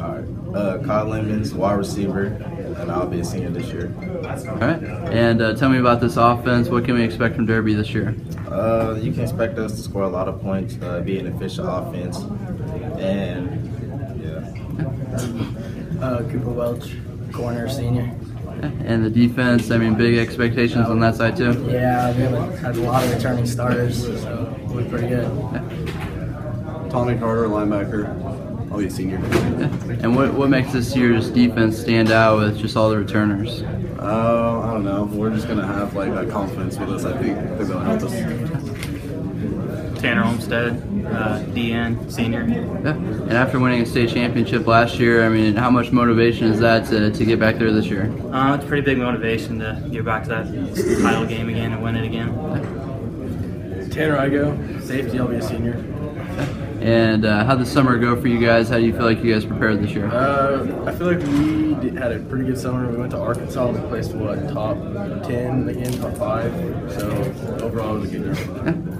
Alright. Uh, Kyle Lemons, wide receiver, and I'll be a senior this year. All right. And uh, tell me about this offense. What can we expect from Derby this year? Uh, you can expect us to score a lot of points, uh, be an efficient offense, and yeah. Uh, Cooper Welch, corner senior. And the defense, I mean, big expectations on that side too. Yeah, we have a, had a lot of returning starters, so we're pretty good. Tommy Carter, linebacker. I'll be a senior. And what, what makes this year's defense stand out with just all the returners? Uh, I don't know. We're just gonna have like that confidence with us. I think I think that'll help us. Tanner Olmstead, uh, DN, senior. Yeah. And after winning a state championship last year, I mean, how much motivation is that to, to get back there this year? Uh, it's pretty big motivation to get back to that title game again and win it again. Tanner Igo, safety, I'll be a senior. And uh, how'd the summer go for you guys? How do you feel like you guys prepared this year? Uh, I feel like we did, had a pretty good summer. We went to Arkansas and we placed what top ten again, top five. So overall, it was a good year.